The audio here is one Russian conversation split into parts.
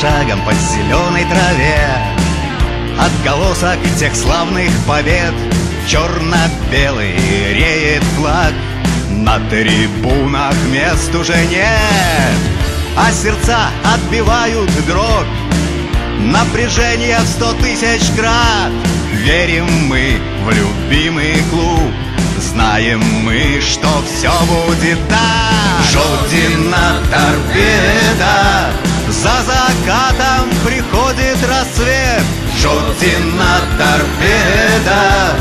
шагом по зеленой траве. Отголосок тех славных побед. Черно-белый реет флаг На трибунах мест уже нет. А сердца отбивают дробь Напряжение в сто тысяч крат Верим мы в любимый клуб. Знаем мы, что все будет так. Жодина торпеда За закатом приходит рассвет. Жодина торпеда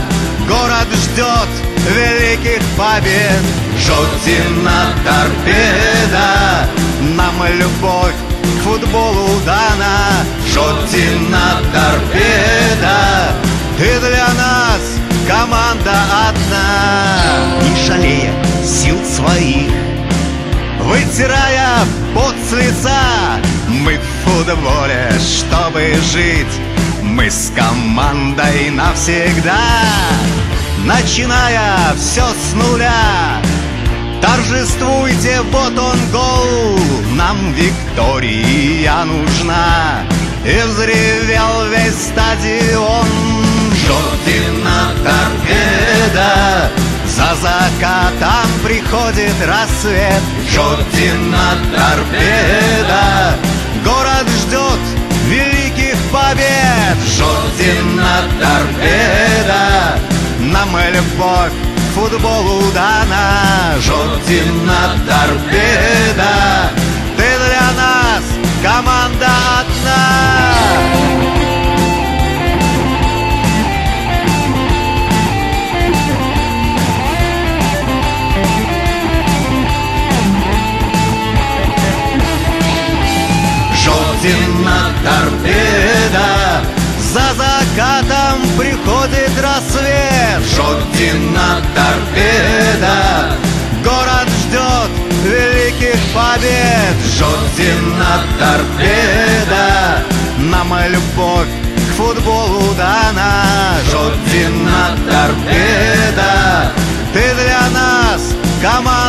Город ждет великих побед. Жодина торпеда Нам любовь к футболу дана. Жодина торпеда Ты для нас команда одна. Не жалея сил своих Вытирая пот с лица в футболе, чтобы жить. Мы с командой навсегда Начиная все с нуля. Торжествуйте, вот он гол Нам Виктория нужна. И взревел весь стадион. Жодина торпеда За закатом приходит рассвет. Жодина торпеда Город ждет великих побед. Жодина торпеда Нам любовь к футболу дана. Жодина торпеда рассвет Шокина торпеда Город ждет великих побед. Шокина торпеда На мою любовь к футболу дана. Шокина торпеда Ты для нас команда.